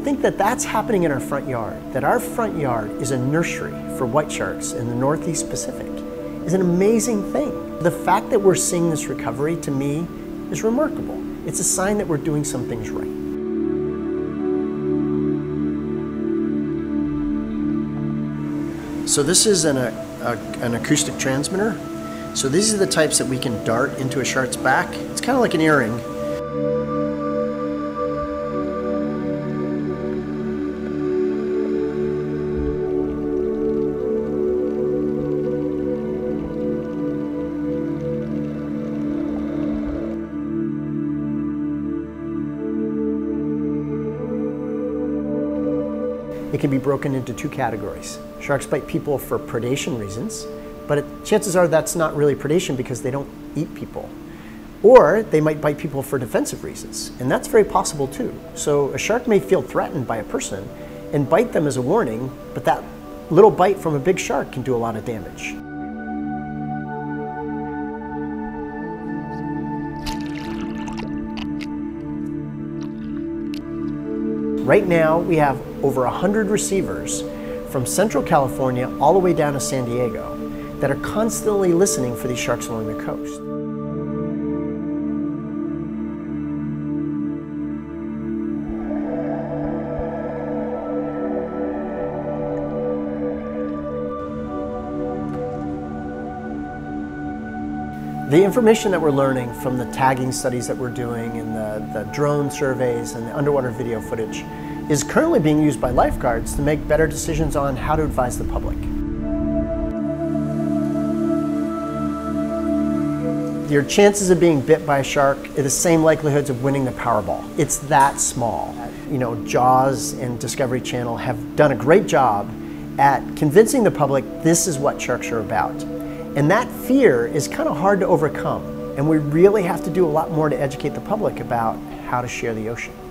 think that that's happening in our front yard, that our front yard is a nursery for white sharks in the Northeast Pacific is an amazing thing. The fact that we're seeing this recovery to me is remarkable. It's a sign that we're doing some things right. So this is an, a, a, an acoustic transmitter. So these are the types that we can dart into a shark's back. It's kind of like an earring, It can be broken into two categories. Sharks bite people for predation reasons, but it, chances are that's not really predation because they don't eat people. Or they might bite people for defensive reasons, and that's very possible too. So a shark may feel threatened by a person and bite them as a warning, but that little bite from a big shark can do a lot of damage. Right now, we have over 100 receivers from Central California all the way down to San Diego that are constantly listening for these sharks along the coast. The information that we're learning from the tagging studies that we're doing and the, the, drone surveys and the underwater video footage is currently being used by lifeguards to make better decisions on how to advise the public. Your chances of being bit by a shark are the same likelihoods of winning the Powerball. It's that small. You know, Jaws and Discovery Channel have done a great job at convincing the public this is what sharks are about. And that fear is kind of hard to overcome. And we really have to do a lot more to educate the public about how to share the ocean.